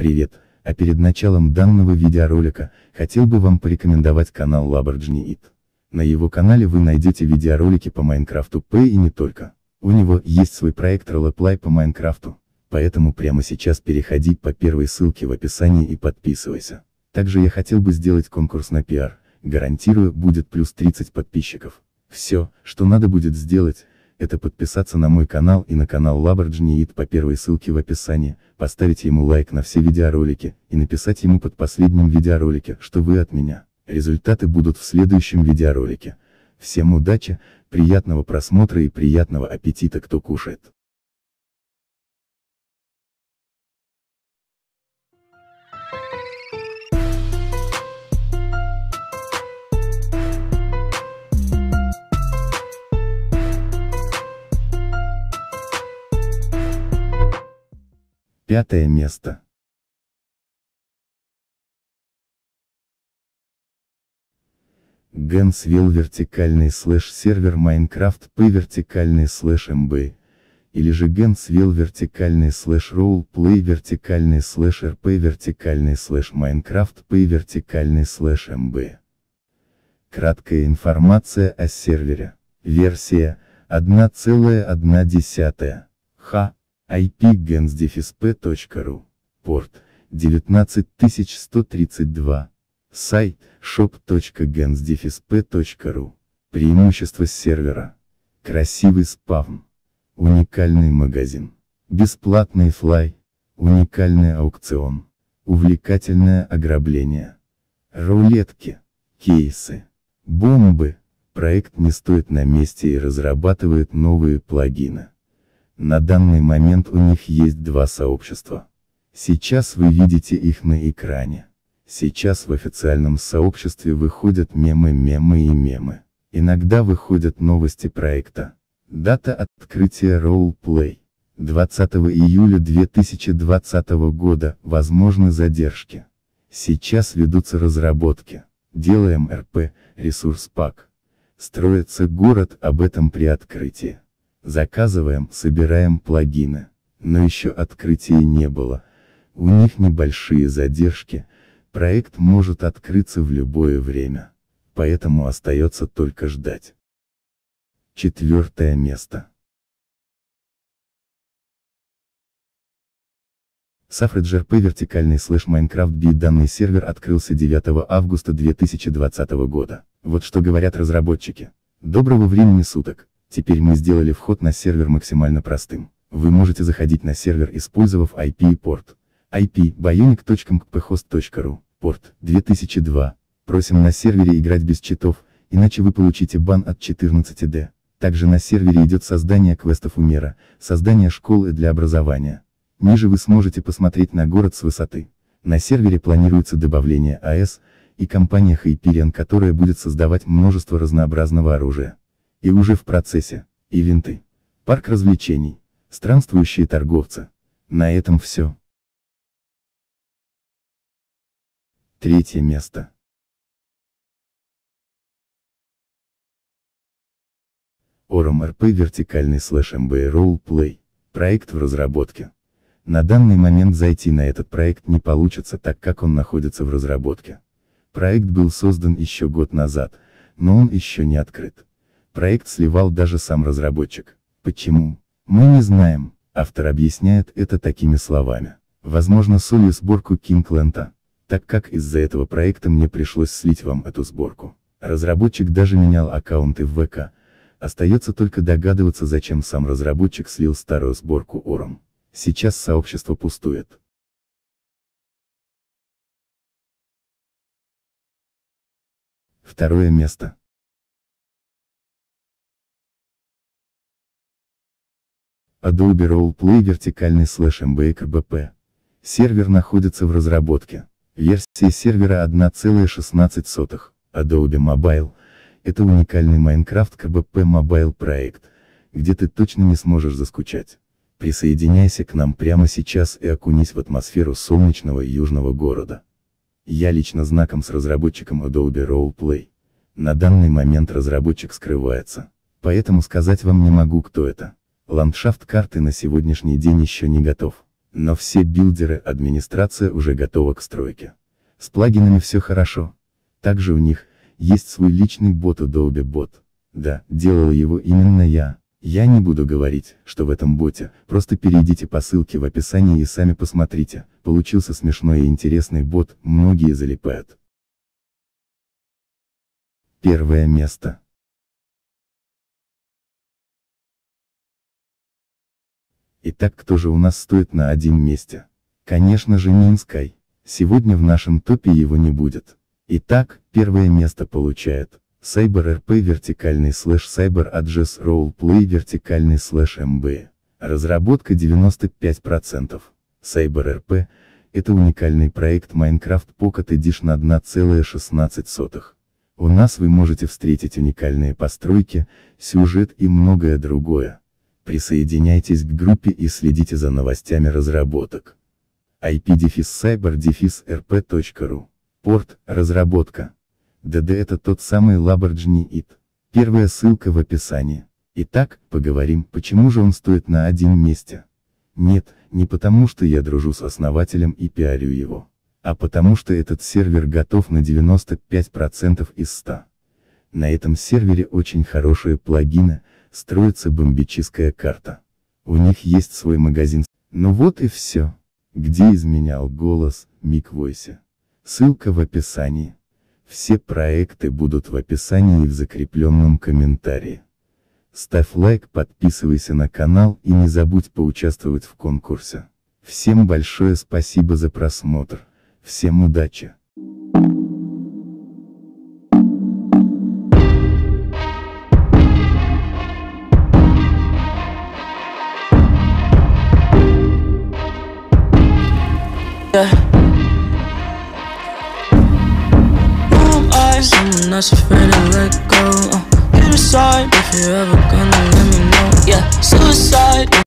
Привет, а перед началом данного видеоролика, хотел бы вам порекомендовать канал Lamborghini It. На его канале вы найдете видеоролики по Майнкрафту P и не только. У него есть свой проект Roleplay по Майнкрафту, поэтому прямо сейчас переходи по первой ссылке в описании и подписывайся. Также я хотел бы сделать конкурс на пиар, гарантирую, будет плюс 30 подписчиков. Все, что надо будет сделать, это подписаться на мой канал и на канал It по первой ссылке в описании, поставить ему лайк на все видеоролики, и написать ему под последним видеоролике, что вы от меня. Результаты будут в следующем видеоролике. Всем удачи, приятного просмотра и приятного аппетита кто кушает. Пятое место. Gensville вертикальный слэш сервер Minecraft P вертикальный слэш MB, или же Gensville вертикальный слэш roleplay вертикальный слэш rp вертикальный слэш Minecraft P вертикальный слэш MB. Краткая информация о сервере. Версия 1.1. X. IP gensdefisp.ru. Порт 19132. Сайт shop.gensdefisp.ru. Преимущество сервера. Красивый спавн. Уникальный магазин. Бесплатный флай. Уникальный аукцион. Увлекательное ограбление. Рулетки. Кейсы. Бомбы. Проект не стоит на месте и разрабатывает новые плагины. На данный момент у них есть два сообщества. Сейчас вы видите их на экране. Сейчас в официальном сообществе выходят мемы, мемы и мемы. Иногда выходят новости проекта. Дата открытия Roleplay. 20 июля 2020 года, возможны задержки. Сейчас ведутся разработки. Делаем РП, ресурс пак. Строится город, об этом при открытии. Заказываем, собираем плагины. Но еще открытия не было. У них небольшие задержки, проект может открыться в любое время. Поэтому остается только ждать. Четвертое место. Suffrage RP вертикальный слэш Minecraft B данный сервер открылся 9 августа 2020 года. Вот что говорят разработчики. Доброго времени суток. Теперь мы сделали вход на сервер максимально простым. Вы можете заходить на сервер, использовав IP и порт. IP bionic.mphost.ru, порт 2002. Просим на сервере играть без читов, иначе вы получите бан от 14D. Также на сервере идет создание квестов у мира, создание школы для образования. Ниже вы сможете посмотреть на город с высоты. На сервере планируется добавление АЭС, и компания Hyperion, которая будет создавать множество разнообразного оружия и уже в процессе, ивенты, парк развлечений, странствующие торговцы. На этом все. Третье место. Ором РП вертикальный слэш MB Roleplay. Проект в разработке. На данный момент зайти на этот проект не получится, так как он находится в разработке. Проект был создан еще год назад, но он еще не открыт. Проект сливал даже сам разработчик. Почему? Мы не знаем, автор объясняет это такими словами. Возможно солью сборку Кингленда, так как из-за этого проекта мне пришлось слить вам эту сборку. Разработчик даже менял аккаунты в ВК. Остается только догадываться зачем сам разработчик слил старую сборку Ором. Сейчас сообщество пустует. Второе место. Adobe Roleplay вертикальный слэш MBKBP. Сервер находится в разработке. Версия сервера 1.16. Adobe Mobile. Это уникальный Minecraft KBP Mobile проект, где ты точно не сможешь заскучать. Присоединяйся к нам прямо сейчас и окунись в атмосферу солнечного южного города. Я лично знаком с разработчиком Adobe Roleplay. На данный момент разработчик скрывается. Поэтому сказать вам не могу кто это. Ландшафт карты на сегодняшний день еще не готов. Но все билдеры администрация уже готова к стройке. С плагинами все хорошо. Также у них, есть свой личный бот Adobe Bot. Да, делал его именно я. Я не буду говорить, что в этом боте, просто перейдите по ссылке в описании и сами посмотрите, получился смешной и интересный бот, многие залипают. Первое место. Итак, кто же у нас стоит на один месте? Конечно же Инскай. Сегодня в нашем топе его не будет. Итак, первое место получает CyberRP вертикальный слэш CyberAdjust Roleplay вертикальный слэш MB. Разработка 95%. CyberRP – это уникальный проект Minecraft Pocket Edition 1,16. У нас вы можете встретить уникальные постройки, сюжет и многое другое. Присоединяйтесь к группе и следите за новостями разработок. ip-cyber-rp.ru Порт, разработка. ДД это тот самый Lamborghini IT. Первая ссылка в описании. Итак, поговорим, почему же он стоит на один месте. Нет, не потому что я дружу с основателем и пиарю его, а потому что этот сервер готов на 95% из 100. На этом сервере очень хорошие плагины, строится бомбическая карта. У них есть свой магазин. Ну вот и все. Где изменял голос, Мик Войсе. Ссылка в описании. Все проекты будут в описании и в закрепленном комментарии. Ставь лайк, подписывайся на канал и не забудь поучаствовать в конкурсе. Всем большое спасибо за просмотр. Всем удачи! Yeah. Who am I? Someone that's afraid to let go. Uh, get aside if you're ever gonna let me know. Yeah, suicide.